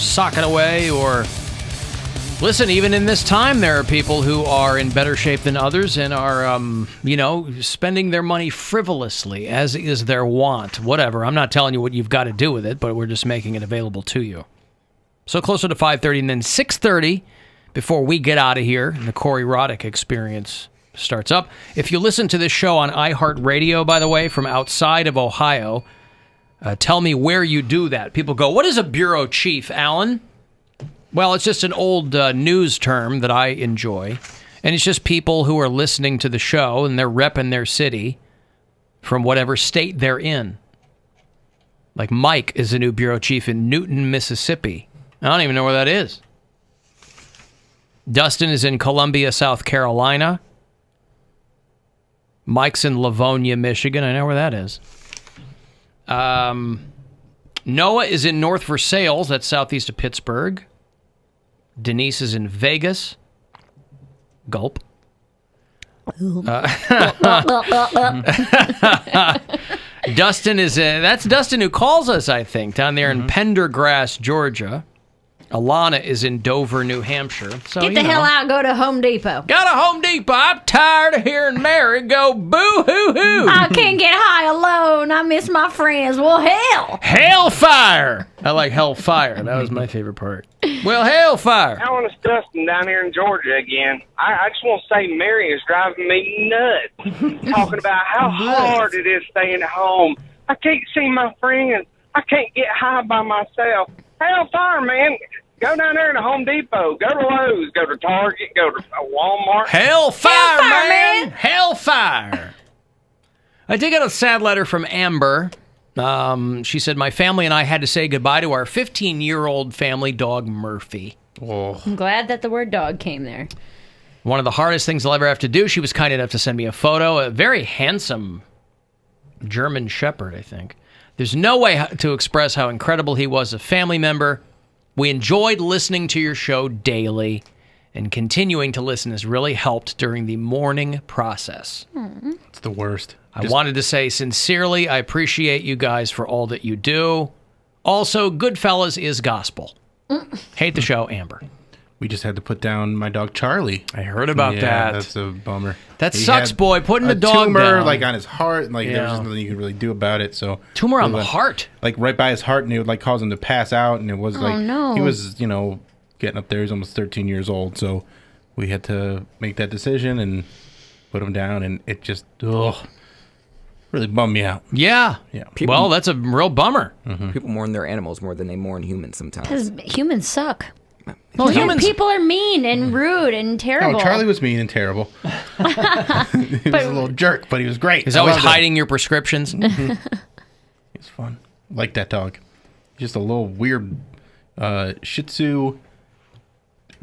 sock it away or listen. Even in this time, there are people who are in better shape than others and are, um, you know, spending their money frivolously, as is their want. Whatever. I'm not telling you what you've got to do with it, but we're just making it available to you. So closer to 5:30 and then 6:30 before we get out of here the Corey Roddick experience starts up. If you listen to this show on iHeartRadio, by the way, from outside of Ohio, uh, tell me where you do that. People go, "What is a bureau chief, Alan?" Well, it's just an old uh, news term that I enjoy, and it's just people who are listening to the show and they're repping their city from whatever state they're in. Like Mike is a new bureau chief in Newton, Mississippi. I don't even know where that is. Dustin is in Columbia, South Carolina. Mike's in Livonia, Michigan. I know where that is. Um, Noah is in North Versailles. That's southeast of Pittsburgh. Denise is in Vegas. Gulp. Uh, Dustin is in, that's Dustin who calls us, I think, down there in Pendergrass, Georgia. Alana is in Dover, New Hampshire. So Get you the know. hell out. Go to Home Depot. Got a Home Depot. I'm tired of hearing Mary go boo hoo hoo. I can't get high alone. I miss my friends. Well, hell. Hellfire. I like Hellfire. That was my favorite part. Well, Hellfire. Alan is Dustin down here in Georgia again. I, I just want to say Mary is driving me nuts. Talking about how hard it is staying at home. I can't see my friends. I can't get high by myself. Hellfire, man. Go down there to Home Depot. Go to Lowe's. Go to Target. Go to Walmart. Hellfire, Hellfire, man. man. Hellfire. I did get a sad letter from Amber. Um, she said, My family and I had to say goodbye to our 15 year old family dog, Murphy. Oh. I'm glad that the word dog came there. One of the hardest things I'll ever have to do. She was kind enough to send me a photo. A very handsome German Shepherd, I think. There's no way to express how incredible he was, a family member. We enjoyed listening to your show daily, and continuing to listen has really helped during the mourning process. It's the worst. I Just- wanted to say sincerely, I appreciate you guys for all that you do. Also, Goodfellas is gospel. Mm. Hate the show, Amber. We just had to put down my dog Charlie. I heard about yeah, that. That's a bummer. That He sucks, boy, putting a the dog tumor down. like on his heart. and, Like there was Yeah. just nothing you could really do about it. So Tumor on the went- heart. like right by his heart, and it would like cause him to pass out. And it was oh, like no. he was, you know, getting up there. He's almost 13 years old, so we had to make that decision and put him down. And it just, ugh, really bummed me out. Yeah. Yeah. Well, that's a real bummer. People mourn their animals more than they mourn humans sometimes. Because humans suck. Well, humans. people are mean and rude and terrible. Oh, Charlie was mean and terrible. he was a little jerk, but he was great. He's I always loved him. hiding your prescriptions. He's fun. Like that dog. Just a little weird uh, Shih Tzu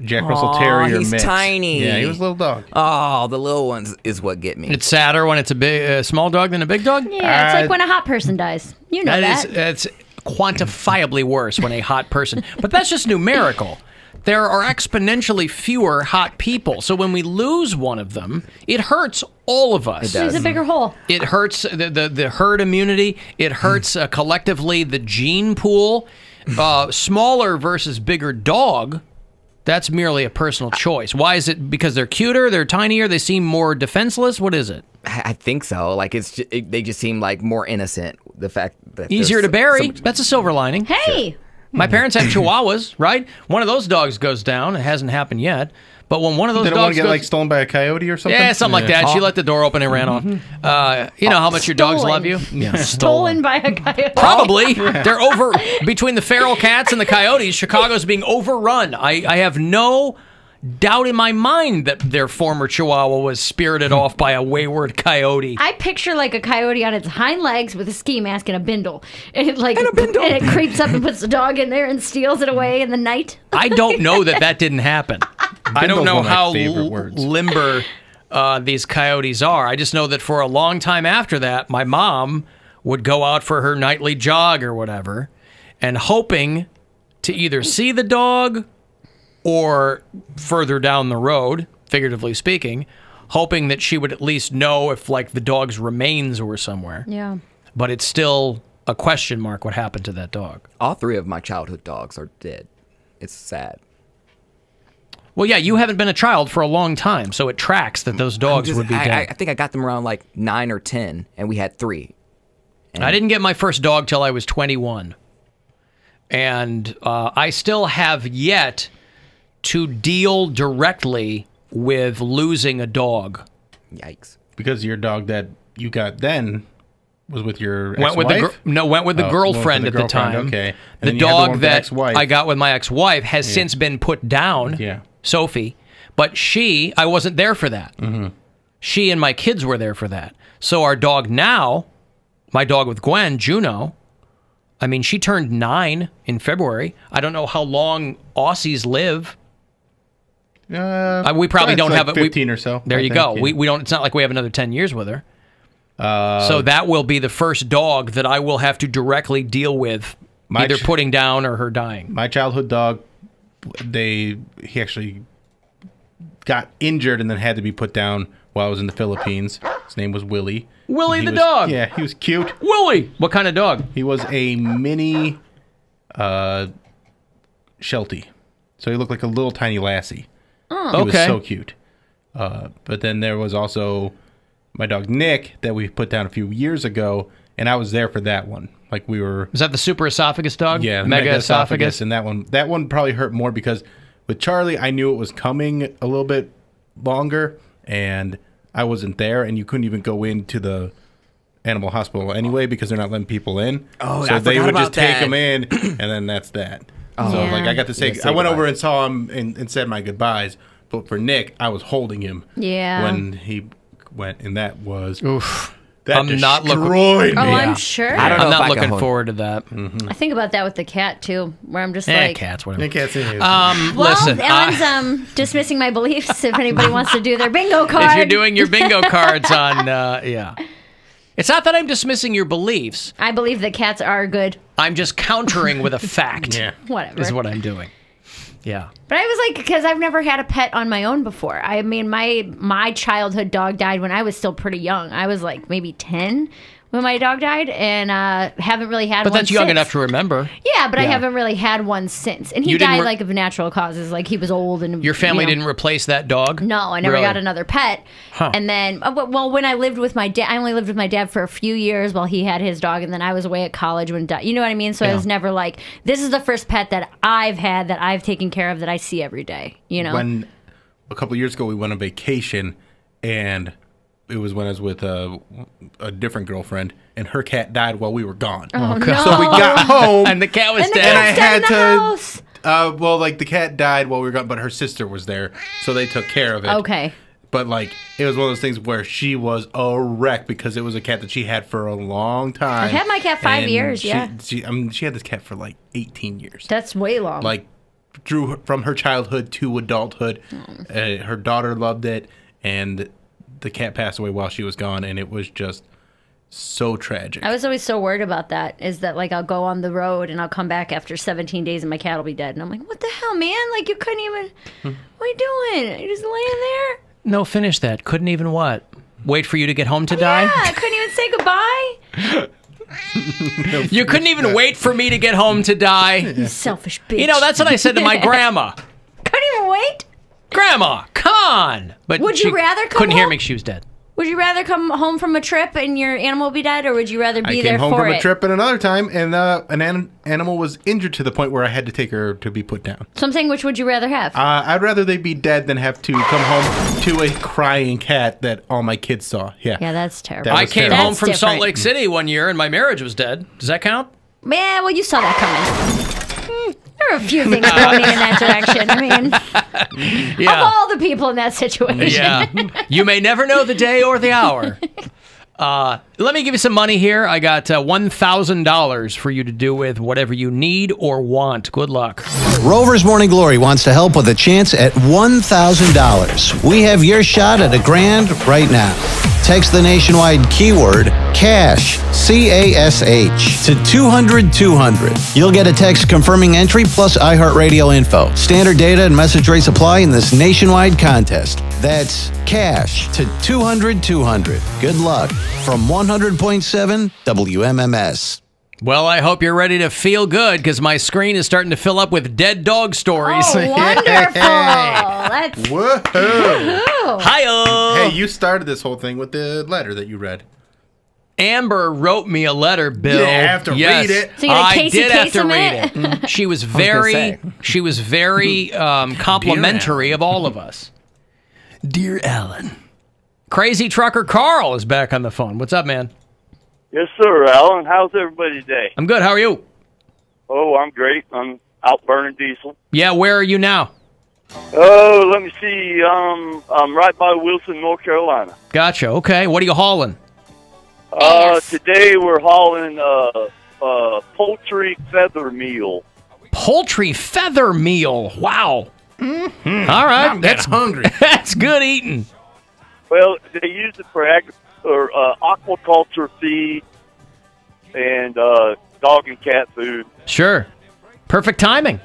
Jack Russell Terrier he's mix. tiny. Yeah, he was a little dog. Oh, the little ones is what get me. it's sadder when it's a big, uh, small dog than a big dog. yeah, it's Uh, like when a hot person dies. You know That that. is, that's quantifiably worse when a hot person. But that's just numerical. There are exponentially fewer hot people. So when we lose one of them, it hurts all of us. It does. There's a bigger hole. It hurts the, the, the herd immunity. It hurts uh, collectively the gene pool. Uh, smaller versus bigger dog, that's merely a personal choice. Why is it? Because they're cuter, they're tinier, they seem more defenseless? What is it? I I think so. Like it's ju- it, they just seem like more innocent. The fact that Easier to bury. so- that's a silver lining. Hey, My parents have chihuahuas, right? One of those dogs goes down. It hasn't happened yet. But when one of those They don't want dogs to get goes, like stolen by a coyote or something. yeah, something like that. She let the door open and ran off. Uh, you know how much your dogs Stolen. love you. Yeah, stolen by a coyote. Probably. They're over between the feral cats and the coyotes. Chicago's being overrun. I, I have no doubt in my mind that their former chihuahua was spirited off by a wayward coyote. I picture like a coyote on its hind legs with a ski mask and a bindle, and it like and, it creeps up and puts the dog in there and steals it away in the night. I don't know that that didn't happen. I don't know one of my how l- limber uh, these coyotes are. I just know that for a long time after that, my mom would go out for her nightly jog or whatever, and hoping to either see the dog or further down the road, figuratively speaking, hoping that she would at least know if like the dog's remains were somewhere. Yeah. But it's still a question mark what happened to that dog. All three of my childhood dogs are dead. it's sad. Well, yeah, you haven't been a child for a long time, so it tracks that those dogs Just- would be I, I, dead. I think I got them around like nine or ten, and we had three. And I didn't get my first dog till I was 21. And uh, I still have yet to deal directly with losing a dog. Yikes! Because your dog that you got then was with your Went with the ex-wife? no went with the Oh, went with girlfriend the at the time. okay. And the then you had the one dog the that ex-wife. I got with my ex-wife has since been put down. Yeah. Sophie, but she I wasn't there for that. Mm-hmm. She and my kids were there for that. So our dog now, my dog with Gwen, Juno. I mean, she turned nine in February. I don't know how long Aussies live. Uh, Uh, we probably don't like have it. we- 15 or so. There I you think, go. yeah. We, we don't. It's not like we have another ten years with her. so that will be the first dog that I will have to directly deal with, either ch- putting down or her dying. my childhood dog they he actually got injured and then had to be put down while I was in the Philippines. His name was Willie. Willie the was- dog. Yeah, he was cute. Willie. What kind of dog? He was a mini uh Sheltie. So he looked like a little tiny lassie. Oh, he was so cute. Uh, but then there was also my dog Nick that we put down a few years ago, and I was there for that one. Like we were Is that the super esophagus dog? yeah, mega, esophagus. and that one that one probably hurt more because with Charlie, I knew it was coming a little bit longer, and I wasn't there, and you couldn't even go into the animal hospital anyway because they're not letting people in. Oh, so I they would about just take that. them in, and then that's that. Oh. So Yeah. like I got to say, Yeah, say I went over and saw him and, and said my goodbyes, but for Nick, I was holding him. Yeah. When he went, and that was Oof. That I'm not looking- destroyed Oh, me. I'm sure. I don't know I'm if not can looking hold- forward to that. I think about that with the cat too, where I'm just Eh, like, cats, whatever. Nick can't see me. Um, well, listen, Ellen's I- um dismissing my beliefs. If anybody wants to do their bingo card, if you're doing your bingo cards on, uh, yeah, it's not that I'm dismissing your beliefs. I believe that cats are good. I'm just countering with a fact. yeah. Whatever. is what I'm doing. Yeah. But I was like, because I've never had a pet on my own before. I mean, my my childhood dog died when I was still pretty young. I was like maybe ten when my dog died, and uh, haven't really had. One. But one that's young since. enough to remember. Yeah, but I haven't really had one since. And he You died re- like of natural causes, like he was old and Your family you know. didn't replace that dog. No, I never Really? got another pet. Huh. And then, uh, well, when I lived with my dad, I only lived with my dad for a few years while he had his dog, and then I was away at college when, di- you know what I mean. So I was never like, this is the first pet that I've had that I've taken care of that I see every day. You know, when a couple of years ago we went on vacation and it was when I was with a, a different girlfriend and her cat died while we were gone. oh, no. So we got home And the cat was and dead. and I cat's in had the to- house. uh well like the cat died while we were gone but her sister was there so they took care of it. Okay. But like it was one of those things where she was a wreck because it was a cat that she had for a long time. I've had my cat five years, she- yeah. She, I mean she had this cat for like 18 years. That's way long. like drew her, from her childhood to adulthood. Oh. Uh, her daughter loved it, and the cat passed away while she was gone, and it was just so tragic. I was always so worried about that. Is that like I'll go on the road and I'll come back after 17 days and my cat will be dead, and I'm like, what the hell, man? Like you couldn't even. Hmm. What are you doing? You're just laying there. No, finish that. Couldn't even what? Wait for you to get home to die? Yeah, I couldn't even say goodbye. You couldn't even wait for me to get home to die? You selfish bitch. You know, that's what I said to my grandma. couldn't even wait. Grandma, come on. But Would you rather come couldn't hear home? me 'cause she was dead. Would you rather come home from a trip and your animal be dead, or would you rather I be came there home for from it? a trip and another time, and uh, an an- animal was injured to the point where I had to take her to be put down. So I'm saying, which would you rather have? Uh, I'd rather they be dead than have to come home to a crying cat that all my kids saw. Yeah. yeah, that's terrible. That I was came terrible. home That's from Salt different. Lake City one year and my marriage was dead. Does that count? Man, well, you saw that coming. There are a few things going in that direction. I mean, of all the people in that situation. Yeah. you may never know the day or the hour. Uh, let me give you some money here. I got uh, $1,000 for you to do with whatever you need or want. Good luck. Rover's Morning Glory wants to help with a chance at $1,000. We have your shot at a grand right now. Text the nationwide keyword CASH, C A S H, to 200 200. You'll get a text confirming entry plus iHeartRadio info. Standard data and message rates apply in this nationwide contest. That's CASH to 200 200. Good luck from 100.7 WMMS. Well, I hope you're ready to feel good because my screen is starting to fill up with dead dog stories. Oh, wonderful! Let's. Whoa! Hi, hey, you started this whole thing with the letter that you read. Amber wrote me a letter, Bill. Yeah, I have to yes, read it. So you had I Casey did have to read it? it. She was very, say. she was very um, complimentary of all of us. Dear Alan, Crazy Trucker Carl is back on the phone. What's up, man? Yes, sir, Alan. How's everybody today? I'm good. How are you? Oh, I'm great. I'm out burning diesel. Yeah, where are you now? Oh, let me see. Um, I'm right by Wilson, North Carolina. Gotcha. Okay. What are you hauling? Uh, today we're hauling uh, uh, poultry feather meal. Poultry feather meal. Wow. All right. I'm That's hungry. that's good eating. Well, they use it for ag- or uh, aquaculture feed and uh, dog and cat food. Sure. Perfect timing.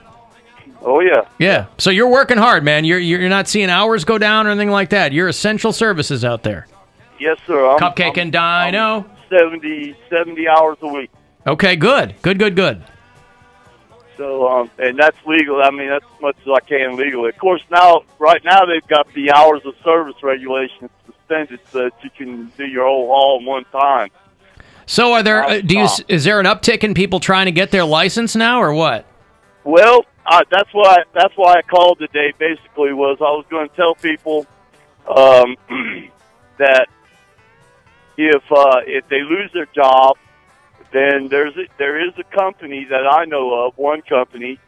Oh yeah, Yeah. So you're working hard, man. You're you're not seeing hours go down or anything like that. You're essential services out there. yes, sir. I'm, Cupcake I'm- and Dino. I'm 70, 70 hours a week. Okay, good. Good, good, good. So, um, and that's legal. I mean, that's as much as I can legally. Of course, now, right now, they've got the hours of service regulations suspended so that you can do your whole haul in one time. So are there uh, do you Stop. is there an uptick in people trying to get their license now or what? Well, uh, that's why that's why I called today. Basically, was I was going to tell people um, that if uh, if they lose their job, then there's a, there is a company that I know of, one company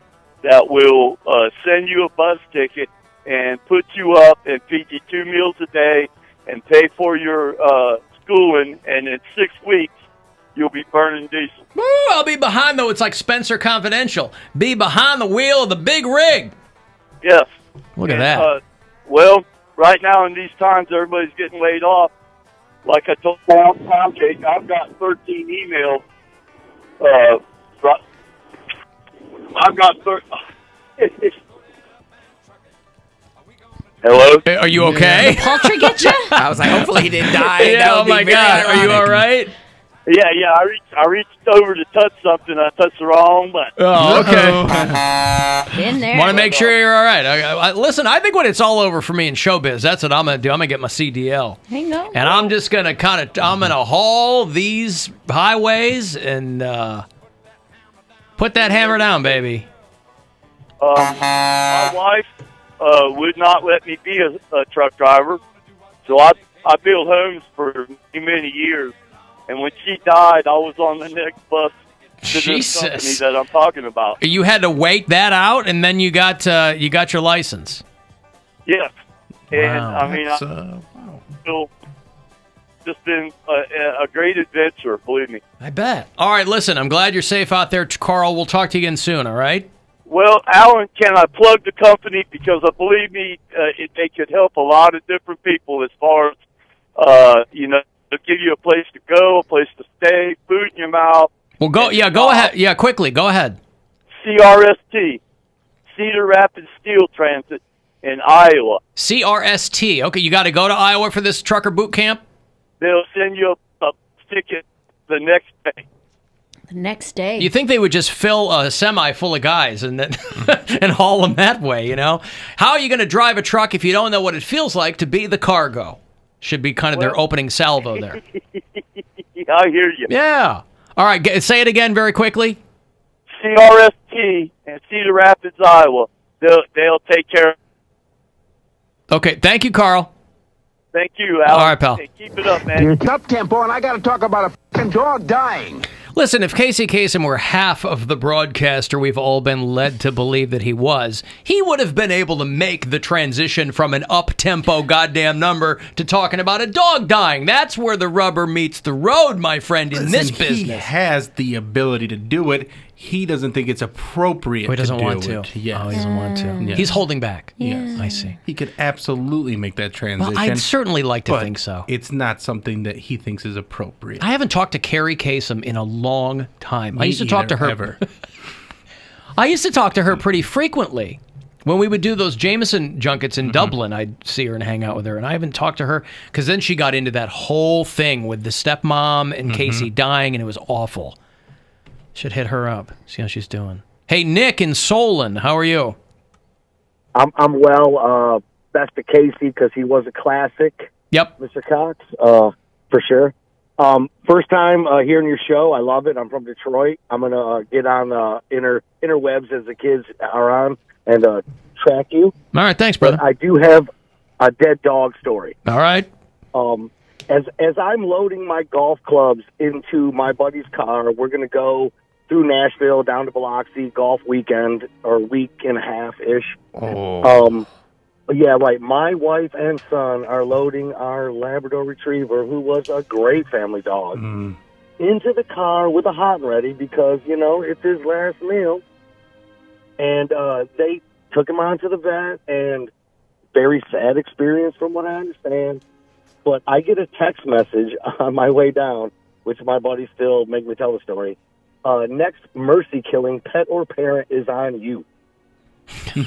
that will uh, send you a bus ticket and put you up and feed you two meals a day and pay for your uh, schooling, and in six weeks you'll be burning diesel. Woo, I'll be behind though. It's like Spencer Confidential. Be behind the wheel of the big rig. Yes. Look at And, that. Uh, well, right now in these times, everybody's getting laid off. Like I told Tom, Jake, I've got 13 emails. Uh, I've got 13. Hello. Hey, Are you okay? Poultry get you? I was like, hopefully he didn't die. yeah, oh my very god. Are you all right? Yeah, yeah. I reached, I reached over to touch something. I touched the wrong button. Oh, okay. In there. Want to make sure you're all right. I, I, listen, I think when it's all over for me in showbiz, that's what I'm gonna do. I'm gonna get my CDL, Hang on. and I'm just gonna kind of, I'm gonna haul these highways and uh, put that hammer down, baby. Um, my wife uh, would not let me be a, a truck driver, so I I built homes for many many years. And when she died, I was on the next bus to this company that I'm talking about. You had to wait that out, and then you got uh, you got your license. Yes, and Wow. I mean, I uh, feel just been a, a great adventure. Believe me. I bet. All right, listen. I'm glad you're safe out there, Carl. We'll talk to you again soon. All right. Well, Alan, can I plug the company because I believe me, uh, it, they could help a lot of different people as far as uh, you know, they'll give you a place to go, a place to stay, food in your mouth. Well, go. Yeah, go uh, ahead. Yeah, quickly. Go ahead. CRST, Cedar Rapids Steel Transit in Iowa. CRST. Okay, you got to go to Iowa for this trucker boot camp. They'll send you a, a ticket the next day. The next day. You think they would just fill a semi full of guys and then and haul them that way? You know, how are you going to drive a truck if you don't know what it feels like to be the cargo? Should be kind of their opening salvo there. I hear you. Yeah. All right. Get, say it again very quickly. CRST and Cedar Rapids, Iowa. They'll they'll take care. of Okay. Thank you, Carl. Thank you, Alan. All right, pal. Hey, keep it up, man. It's up tempo, and I got to talk about a fucking dog dying. Listen, if Casey Kasem were half of the broadcaster we've all been led to believe that he was, he would have been able to make the transition from an up tempo goddamn number to talking about a dog dying. That's where the rubber meets the road, my friend, in this Listen, He business. has the ability to do it. He doesn't think it's appropriate. Oh, he doesn't to want do to. It. Yes. Oh, he doesn't want to. Yeah. He's holding back. Yes. I see. He could absolutely make that transition. Well, I'd certainly like to but think so. It's not something that he thinks is appropriate. I haven't talked to Kerri Kasem in a long time. I used to talk to her. ever. I used to talk to her pretty frequently. When we would do those Jameson junkets Mm-hmm. in Dublin, I'd see her and hang out with her. And I haven't talked to her because then she got into that whole thing with the stepmom and Mm-hmm. Casey dying, and it was awful. Should hit her up. See how she's doing. Hey, Nick in Solon, how are you? I'm I'm well. Uh, best to Casey because he was a classic, Yep. Mr. Cox, uh, for sure. Um, first time uh, hearing your show, I love it. I'm from Detroit. I'm gonna uh, get on uh, inter interwebs as the kids are on and uh, track you. All right, thanks, brother. I do have a dead dog story. All right. Um, as as I'm loading my golf clubs into my buddy's car, we're gonna go through Nashville down to Biloxi golf weekend or week and a half ish. Oh. Um, yeah, right. My wife and son are loading our Labrador Retriever, who was a great family dog, Mm. into the car with a hot and ready because you know it's his last meal. And uh, they took him on to the vet, and very sad experience from what I understand. But I get a text message on my way down, which my buddies still make me tell the story. Uh, next mercy killing, pet or parent, is on you.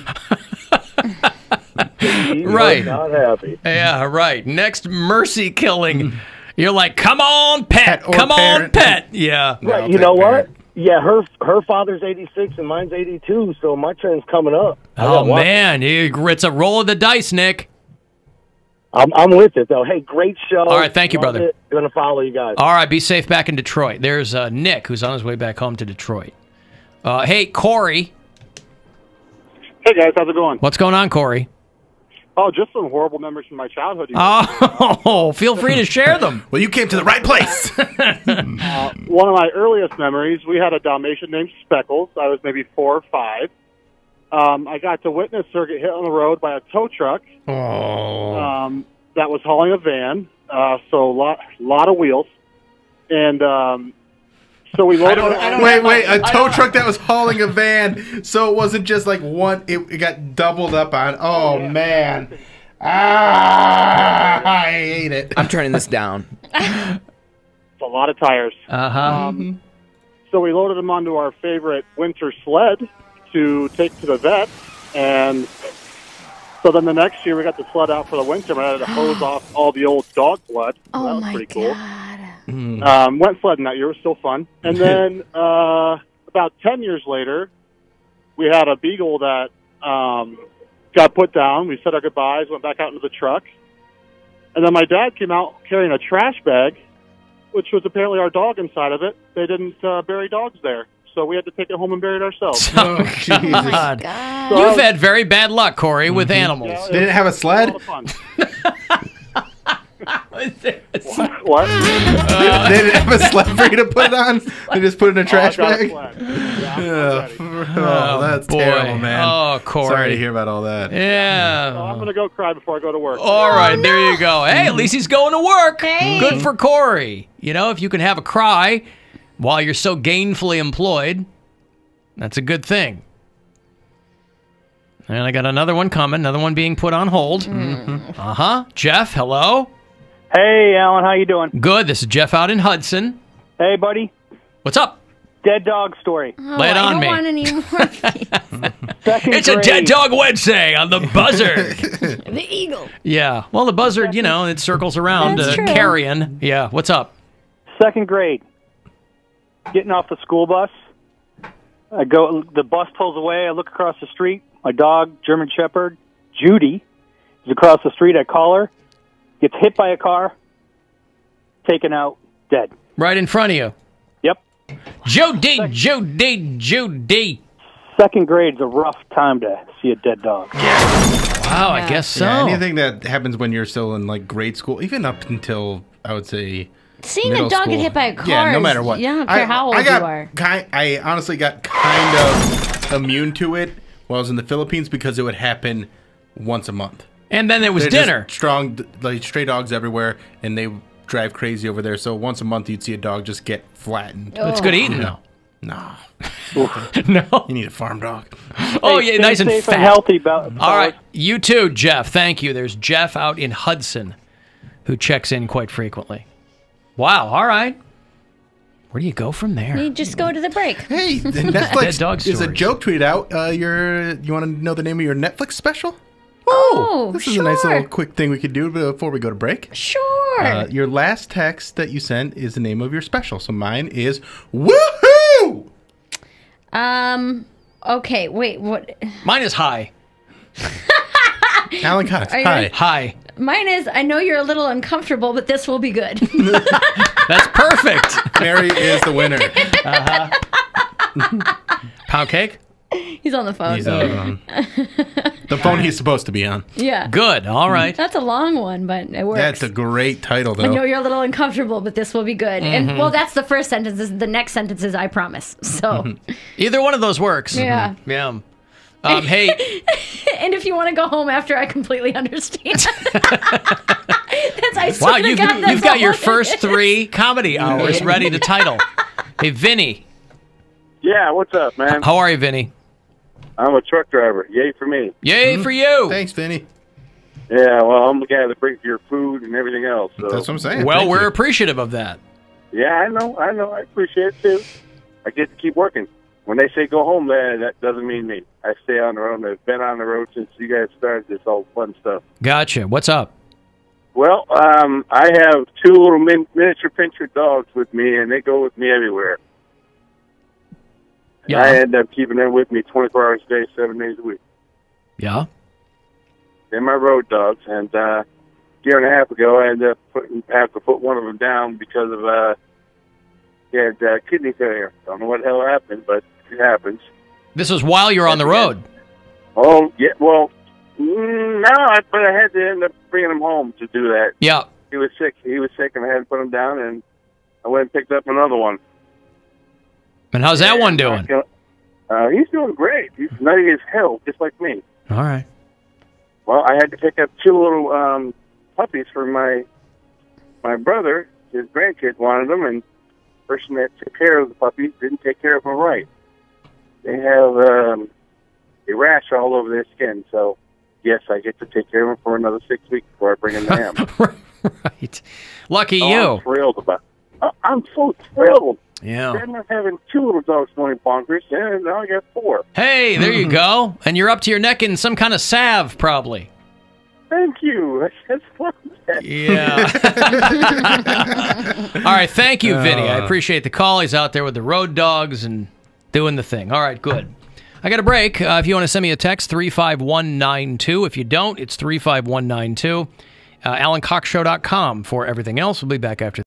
Right. not happy. Yeah, right. Next mercy killing. You're like, come on, pet. Pet or come on, pet. Yeah. Right. I'll you know parent. what? Yeah, her her father's eighty six and mine's eighty two, so my turn's coming up. I Oh, man. You- It's a roll of the dice, Nick. I'm I'm with it though. Hey, great show. All right, thank you, Love brother. it. Gonna follow you guys. All right, be safe back in Detroit. There's uh, Nick, who's on his way back home to Detroit. Uh, hey, Corey. Hey guys, how's it going? What's going on, Corey? Oh, just some horrible memories from my childhood. Oh, feel free to share them. Well, you came to the right place. Uh, one of my earliest memories, we had a Dalmatian named Speckles. I was maybe four or five. Um, I got to witness her get hit on the road by a tow truck oh. um, that was hauling a van, uh, so a lot, lot of wheels. And um, so we loaded her. Wait, wait, a tow truck that was hauling a van, so it wasn't just like one, it, it got doubled up on. Oh, man. Ah, I hate it. I'm turning this down. It's a lot of tires. Uh huh. Um, so we loaded them onto our favorite winter sled to take to the vet, and so then the next year we got the sled out for the winter. and I had to hose off all the old dog blood. So that Oh was my pretty cool. god. Um, went sledding that year. It was still fun. And then uh, about 10 years later, we had a beagle that um, got put down. We said our goodbyes, went back out into the truck. And then my dad came out carrying a trash bag, which was apparently our dog inside of it. They didn't uh, bury dogs there. So we had to take it home and bury it ourselves. Oh, oh Jesus. God. God. So You've had very bad luck, Corey, with mm-hmm. animals. Yeah, Did it have a a sled? lot of fun. Did what? They didn't have a sled for you to put it on? They just put it in a oh, trash Oh, I've got a bag? sled. Yeah, I'm Oh, oh, that's boy. terrible, man. Oh, Corey. Sorry to hear about all that. Yeah. So I'm going to go cry before I go to work. All right, oh, there you go. Hey, at least he's going to work. Hey. Good for Corey. You know, if you can have a cry while you're so gainfully employed, that's a good thing. And I got another one coming, another one being put on hold. Uh huh. Jeff, hello. Hey, Alan, how you doing? Good. This is Jeff out in Hudson. Hey, buddy. What's up? Dead dog story. Oh, Lay it I on don't me. want any more. of these. It's a dead dog Wednesday on the buzzard. the eagle. yeah. Well, the buzzard, you know, it circles around That's uh, carrion. Yeah. What's up? Second grade. Getting off the school bus. I go. The bus pulls away. I look across the street. My dog, German Shepherd, Judy, is across the street. I call her. Gets hit by a car. Taken out. Dead. Right in front of you. Yep. Joe D. Judy, D. Joe D. Second grade's a rough time to see a dead dog. Wow, I guess so. Yeah, anything that happens when you're still in like grade school, even up until I would say Seeing a dog school. get hit by a car. Yeah, no matter what. You don't care I, how old I got you are. Kind, I honestly got kind of immune to it while I was in the Philippines because it would happen once a month. And then there was They're dinner. strong, like stray dogs everywhere, and they drive crazy over there. So once a month, you'd see a dog just get flattened. Oh. It's good eating, No, no, no. you need a farm dog. Oh, Hey, yeah, stay nice and safe fat. healthy. About, All right. You too, Jeff. Thank you. There's Jeff out in Hudson who checks in quite frequently. Wow. All right. Where do you go from there? You just go to the break. Hey, the Netflix dog is a stories. joke tweet out. Uh, your, you want to know the name of your Netflix special? Oh, This sure. is a nice little quick thing we could do before we go to break. Sure. Uh, your last text that you sent is the name of your special. So mine is Woohoo! Um. Okay. Wait. What? Mine is high. Alan Cox. Are you Hi. Mine is. I know you're a little uncomfortable, but this will be good. That's perfect. Mary is the winner. Uh-huh. Poundcake? He's on the phone. He's on the phone he's supposed to be on. yeah. Good. All right. That's a long one, but it works. That's a great title, though. I know you're a little uncomfortable, but this will be good. And Mhm. well, that's the first sentence. The next sentence is I promise. So, mm-hmm. Either one of those works. Yeah. Mm-hmm. Yeah. Um, hey, and if you want to go home after, I completely understand. that's I wow, you've, God, that's you've got your first is. three comedy hours ready to title. Hey, Vinny. Yeah, what's up, man? How are you, Vinny? I'm a truck driver. Yay for me. Yay for you. Thanks, Vinny. Yeah, well, I'm the guy that brings your food and everything else. So. That's what I'm saying. Well, Thank we're you. appreciative of that. Yeah, I know, I know. I appreciate it too. I get to keep working. When they say go home, that that doesn't mean me. I stay on the road. I've been on the road since you guys started this all fun stuff. Gotcha. What's up? Well, um, I have two little min- miniature pinscher dogs with me, and they go with me everywhere. Yeah. I end up keeping them with me 24 hours a day, seven days a week. Yeah. They're my road dogs, and uh, a year and a half ago, I ended up putting have to put one of them down because of uh, he had uh, kidney failure. I don't know what the hell happened, but it happens. This is while you're on the road. Oh, yeah. Well, no, I, but I had to end up bringing him home to do that. Yeah. He was sick. He was sick, and I had to put him down, and I went and picked up another one. And how's that one doing? Uh, he's doing great. He's nutty as hell, just like me. All right. Well, I had to pick up two little um, puppies for my my brother. His grandkid wanted them, and the person that took care of the puppies didn't take care of them right. They have um, a rash all over their skin, so yes, I get to take care of them for another six weeks before I bring them to him. right. Lucky Oh, you. I'm thrilled about. Uh, I'm so thrilled. Yeah. Then I'm having two little dogs going bonkers, and now I got four. Hey, there you go. And you're up to your neck in some kind of salve, probably. Thank you. That's, that's what Yeah. All right. Thank you, Vinny. I Uh. appreciate the call. He's out there with the road dogs and doing the thing. All right, good. I got a break. Uh, if you want to send me a text, 35192. If you don't, it's 35192. Uh, AlanCoxShow.com for everything else. We'll be back after.